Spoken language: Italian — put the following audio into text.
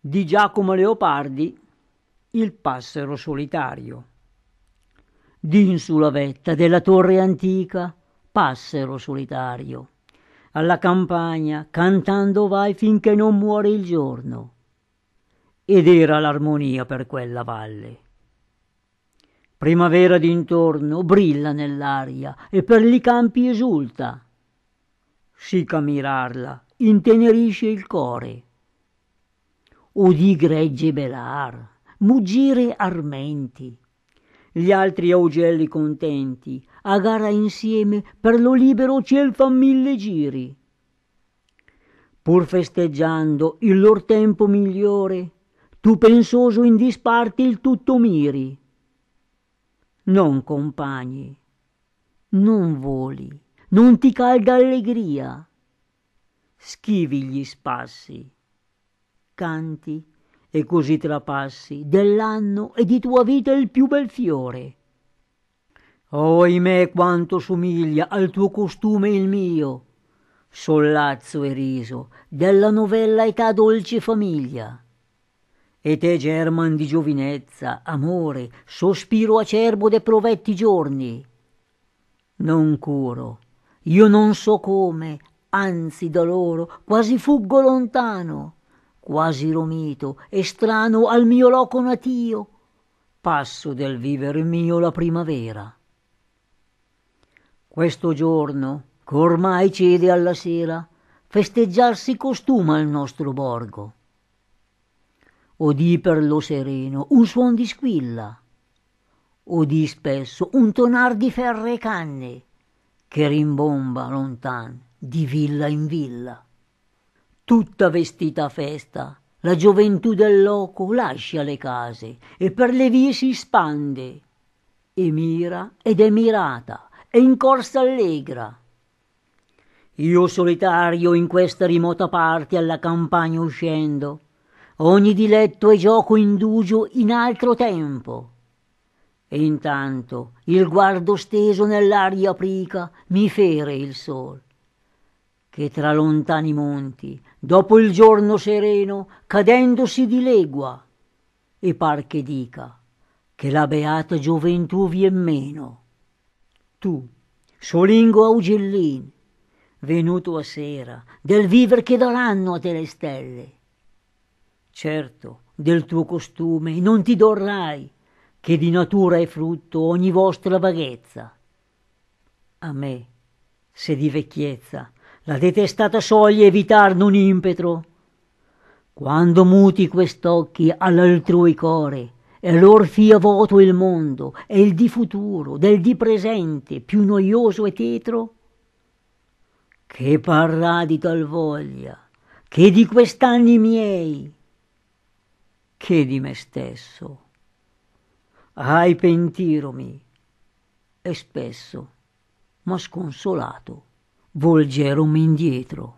di Giacomo Leopardi Il passero solitario. Din sulla vetta della torre antica passero solitario. Alla campagna cantando vai finché non muore il giorno. Ed era l'armonia per quella valle. Primavera d'intorno brilla nell'aria e per li campi esulta. Sì che a mirarla intenerisce il core udì gregge belar muggire armenti. Gli altri augelli contenti a gara insieme per lo libero ciel fan mille giri. Pur festeggiando il lor tempo migliore tu pensoso in disparti il tutto miri. Non compagni non voli non ti calda allegria. Schivi gli spassi canti e così trapassi dell'anno e di tua vita il più bel fiore. Oimè quanto somiglia al tuo costume il mio sollazzo e riso della novella età dolce famiglia. E te german di giovinezza amore sospiro acerbo de provetti giorni. Non curo io non so come anzi da loro quasi fuggo lontano quasi romito e strano al mio loco natio. Passo del viver mio la primavera. Questo giorno che ormai cede alla sera festeggiar si costuma il nostro borgo. Udì per lo sereno un suon di squilla udì spesso un tonar di ferre canne che rimbomba lontan di villa in villa tutta vestita a festa. La gioventù del loco lascia le case e per le vie si spande. E mira ed è mirata e in corsa allegra. Io solitario in questa rimota parte alla campagna uscendo ogni diletto e gioco indugio in altro tempo. E intanto il guardo steso nell'aria aprica mi fere il sol che tra lontani monti dopo il giorno sereno cadendo si dilegua e par che dica che la beata gioventù vien meno. Tu solingo augellin venuto a sera del viver che daranno a te le stelle. Certo del tuo costume non ti dorrai che di natura è frutto ogni vostra vaghezza. A me se di vecchiezza la detestata soglia evitar non impetro quando muti quest'occhi all'altrui core e lor fia voto il mondo e il di futuro del di presente più noioso e tetro che parrà di tal voglia che di quest'anni miei che di me stesso. Ahi pentiromi e spesso ma sconsolato volgeromi indietro